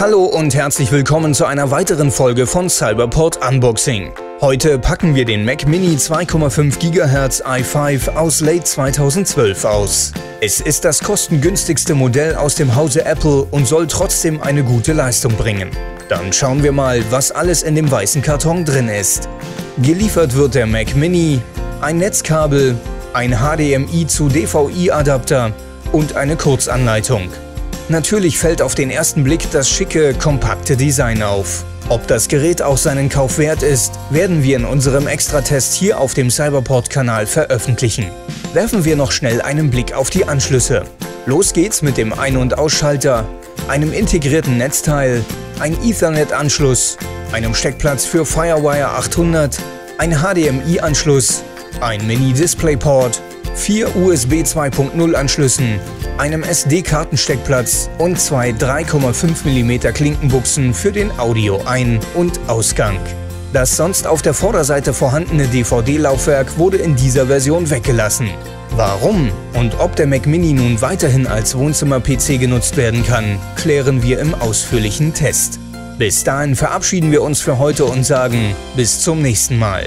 Hallo und herzlich willkommen zu einer weiteren Folge von Cyberport Unboxing. Heute packen wir den Mac Mini 2,5 GHz i5 aus Late 2012 aus. Es ist das kostengünstigste Modell aus dem Hause Apple und soll trotzdem eine gute Leistung bringen. Dann schauen wir mal, was alles in dem weißen Karton drin ist. Geliefert wird der Mac Mini, ein Netzkabel, ein HDMI zu DVI-Adapter und eine Kurzanleitung. Natürlich fällt auf den ersten Blick das schicke, kompakte Design auf. Ob das Gerät auch seinen Kauf wert ist, werden wir in unserem Extratest hier auf dem Cyberport-Kanal veröffentlichen. Werfen wir noch schnell einen Blick auf die Anschlüsse. Los geht's mit dem Ein- und Ausschalter, einem integrierten Netzteil, ein Ethernet-Anschluss, einem Steckplatz für Firewire 800, ein HDMI-Anschluss, ein Mini-Displayport, vier USB 2.0 Anschlüssen, einem SD-Kartensteckplatz und zwei 3,5 mm Klinkenbuchsen für den Audio-Ein- und Ausgang. Das sonst auf der Vorderseite vorhandene DVD-Laufwerk wurde in dieser Version weggelassen. Warum und ob der Mac Mini nun weiterhin als Wohnzimmer-PC genutzt werden kann, klären wir im ausführlichen Test. Bis dahin verabschieden wir uns für heute und sagen bis zum nächsten Mal.